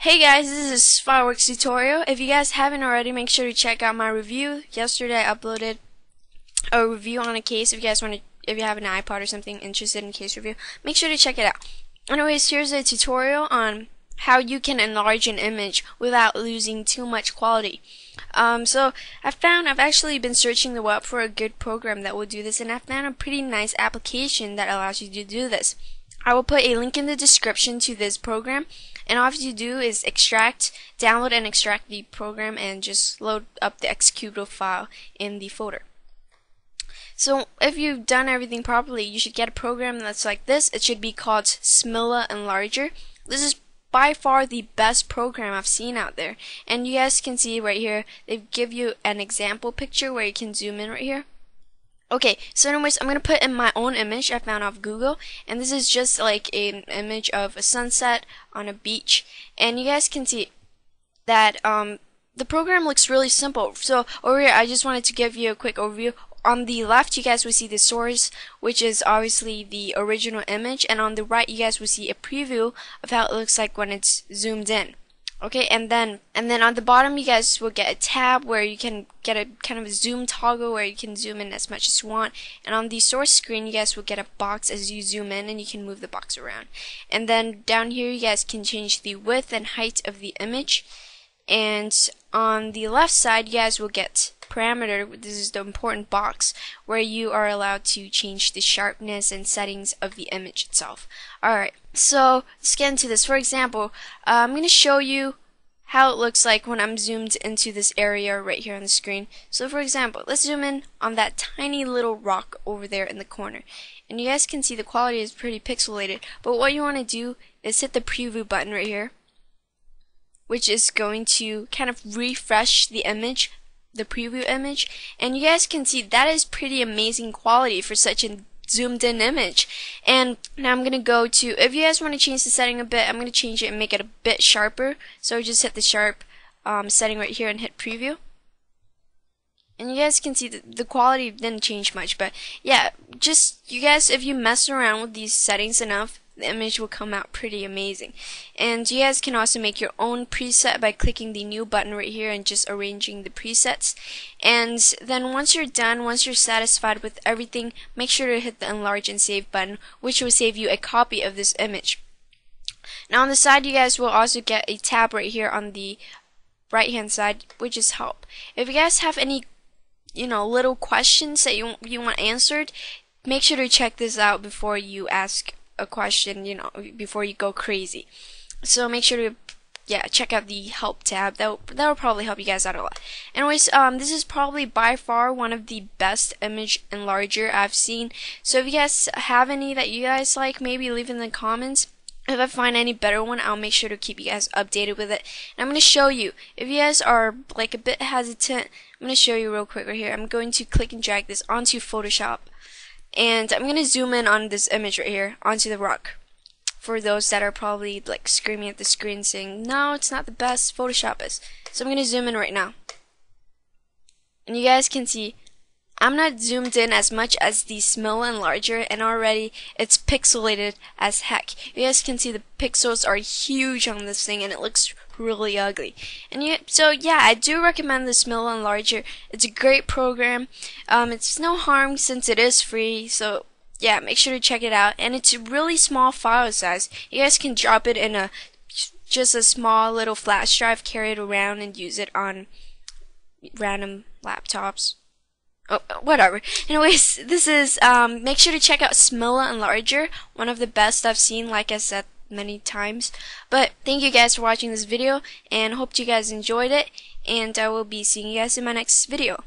Hey guys, this is Fireworks tutorial. If you guys haven't already, make sure to check out my review. Yesterday I uploaded a review on a case. If you guys want to, if you have an iPod or something interested in case review, make sure to check it out. Anyways, here's a tutorial on how you can enlarge an image without losing too much quality. Um, so I found I've actually been searching the web for a good program that will do this, and I found a pretty nice application that allows you to do this. I will put a link in the description to this program and all you do is extract, download and extract the program and just load up the executable file in the folder. So if you've done everything properly, you should get a program that's like this. It should be called Smilla Enlarger. This is by far the best program I've seen out there. And you guys can see right here, they give you an example picture where you can zoom in right here. Okay, so anyways, I'm gonna put in my own image I found off Google, and this is just like an image of a sunset on a beach, and you guys can see that um, the program looks really simple. So over here, I just wanted to give you a quick overview. On the left, you guys will see the source, which is obviously the original image, and on the right, you guys will see a preview of how it looks like when it's zoomed in okay and then and then on the bottom you guys will get a tab where you can get a kind of a zoom toggle where you can zoom in as much as you want. And on the source screen you guys will get a box as you zoom in and you can move the box around. And then down here you guys can change the width and height of the image. And on the left side you guys will get parameter this is the important box where you are allowed to change the sharpness and settings of the image itself. Alright so let's get into this. For example uh, I'm going to show you how it looks like when I'm zoomed into this area right here on the screen. So for example let's zoom in on that tiny little rock over there in the corner. And you guys can see the quality is pretty pixelated but what you want to do is hit the preview button right here which is going to kind of refresh the image the preview image and you guys can see that is pretty amazing quality for such a zoomed in image. And now I'm gonna go to if you guys want to change the setting a bit I'm gonna change it and make it a bit sharper. So just hit the sharp um, setting right here and hit preview. And you guys can see that the quality didn't change much but yeah just you guys if you mess around with these settings enough the image will come out pretty amazing. And you guys can also make your own preset by clicking the new button right here and just arranging the presets. And then once you're done, once you're satisfied with everything, make sure to hit the enlarge and save button, which will save you a copy of this image. Now on the side, you guys will also get a tab right here on the right hand side, which is help. If you guys have any you know little questions that you you want answered, make sure to check this out before you ask a question, you know, before you go crazy. So make sure to yeah, check out the help tab. That that will probably help you guys out a lot. Anyways, um, this is probably by far one of the best image enlarger I've seen. So if you guys have any that you guys like, maybe leave in the comments. If I find any better one, I'll make sure to keep you guys updated with it. And I'm going to show you. If you guys are like a bit hesitant, I'm going to show you real quick right here. I'm going to click and drag this onto Photoshop. And I'm going to zoom in on this image right here, onto the rock. For those that are probably like screaming at the screen saying, no, it's not the best, Photoshop is. So I'm going to zoom in right now. And you guys can see, I'm not zoomed in as much as the Smilla Enlarger and already it's pixelated as heck. You guys can see the pixels are huge on this thing and it looks really ugly. And yet, so yeah, I do recommend the Smilla Enlarger. It's a great program. Um, it's no harm since it is free. So yeah, make sure to check it out. And it's a really small file size. You guys can drop it in a just a small little flash drive, carry it around, and use it on random laptops. Oh, whatever. Anyways, this is, um, make sure to check out Smilla Enlarger, one of the best I've seen, like I said many times. But thank you guys for watching this video and hope you guys enjoyed it and I will be seeing you guys in my next video.